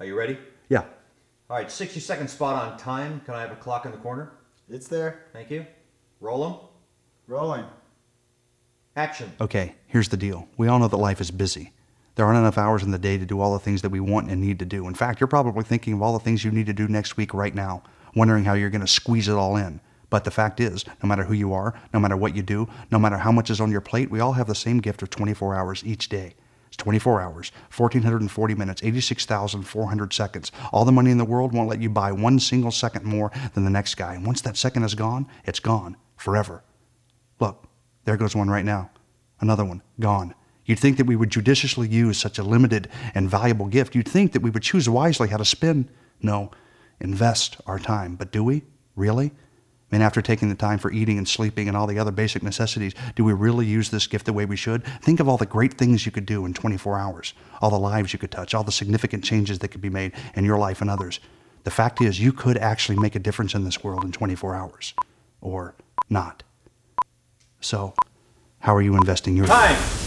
Are you ready? Yeah. All right, 60 second spot on time. Can I have a clock in the corner? It's there. Thank you. Roll them. Rolling. Action. Okay, here's the deal. We all know that life is busy. There aren't enough hours in the day to do all the things that we want and need to do. In fact, you're probably thinking of all the things you need to do next week right now, wondering how you're going to squeeze it all in. But the fact is, no matter who you are, no matter what you do, no matter how much is on your plate, we all have the same gift of 24 hours each day. It's 24 hours, 1,440 minutes, 86,400 seconds. All the money in the world won't let you buy one single second more than the next guy. And once that second is gone, it's gone forever. Look, there goes one right now. Another one, gone. You'd think that we would judiciously use such a limited and valuable gift. You'd think that we would choose wisely how to spend, no, invest our time. But do we? Really? Mean, after taking the time for eating and sleeping and all the other basic necessities, do we really use this gift the way we should? Think of all the great things you could do in 24 hours, all the lives you could touch, all the significant changes that could be made in your life and others. The fact is, you could actually make a difference in this world in 24 hours, or not. So, how are you investing your Time.